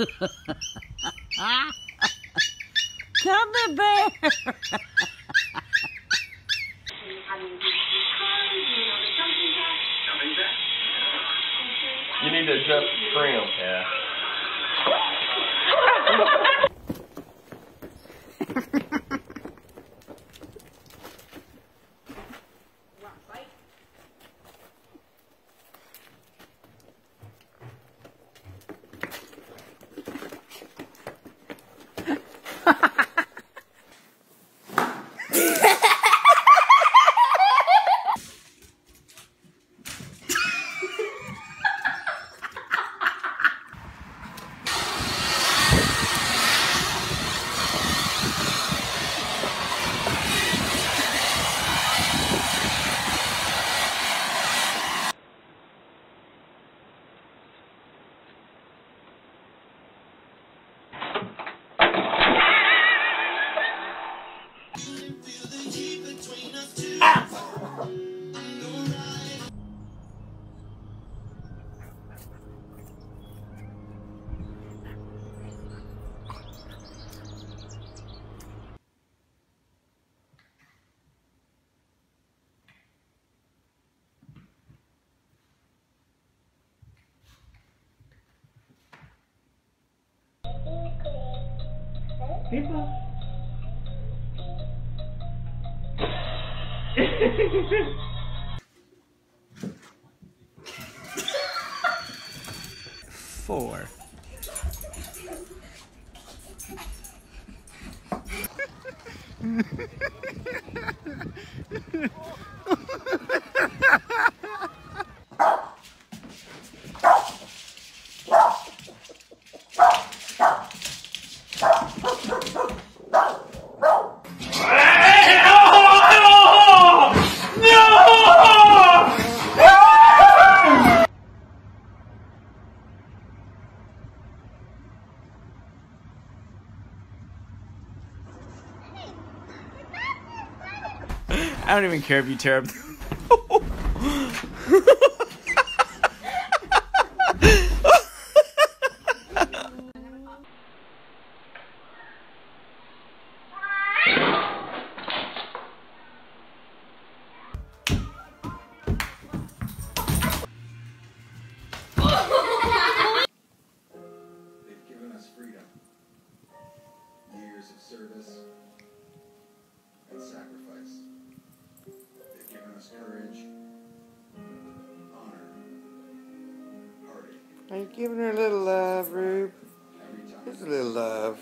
Come the bear. You need to adjust the trim. Yeah. Four. I don't even care if you tear up. Courage, honor. Are you giving her a little love, Rube? Just a little love.